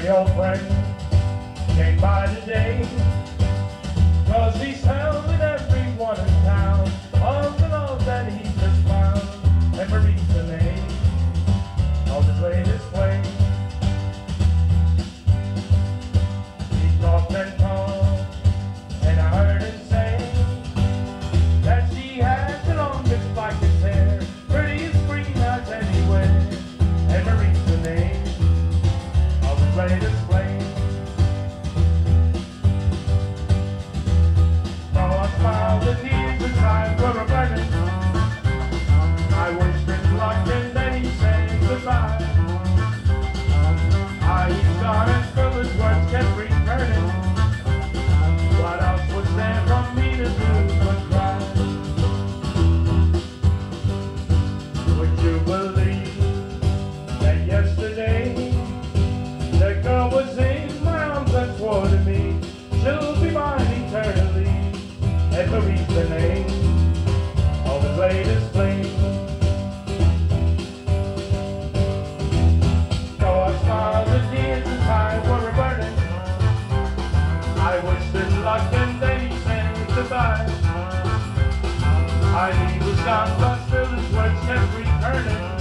every old friend came by today. Cause he's held with everyone in town all the love that he just found. Memories And Marie's the name of his latest flame. Though I smiled, the tears inside were burning. I wished him luck and then he said goodbye. I knew was gone, but still his words kept returning.